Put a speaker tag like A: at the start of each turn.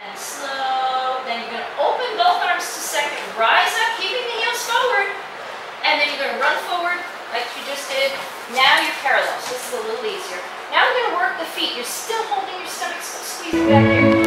A: And slow. Then you're going to open both arms to second. Rise up, keeping the heels forward. And then you're going to run forward like you just did. Now you're parallel. So this is a little easier. Now we're going to work the feet. You're still holding your stomach, still squeezing back here.